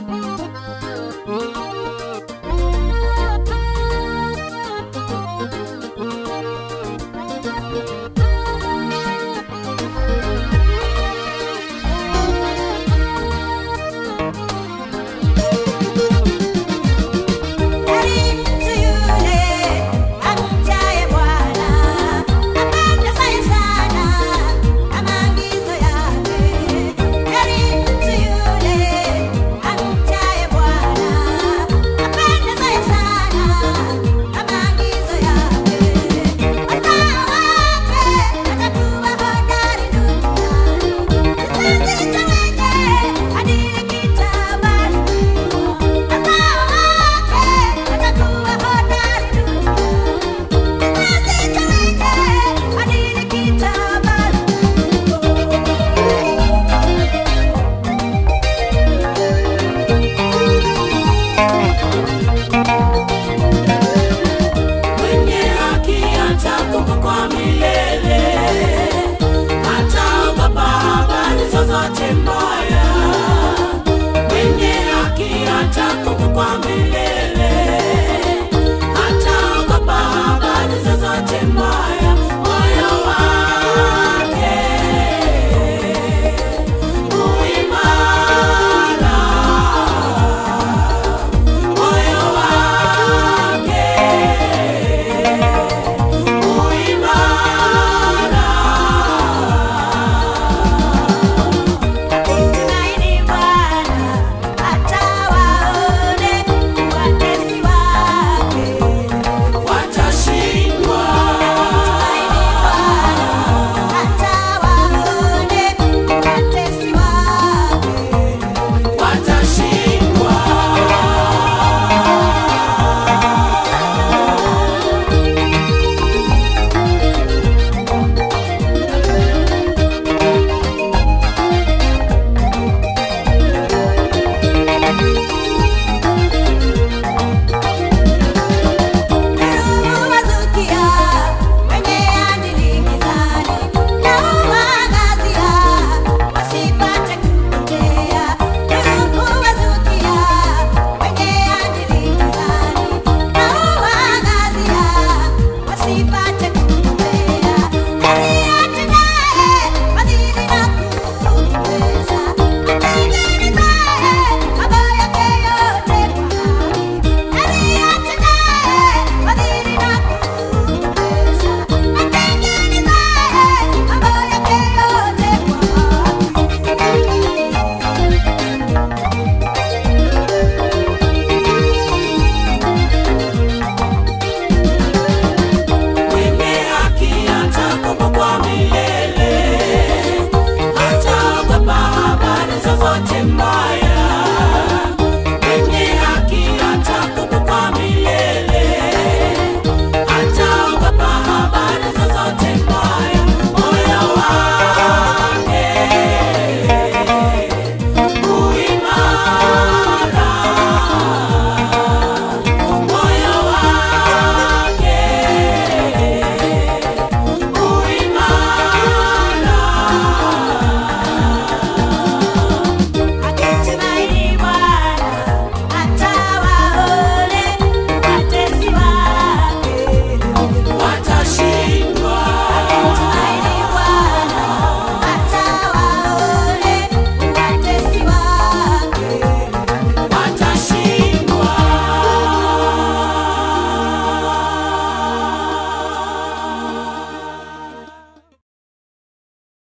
Música pa'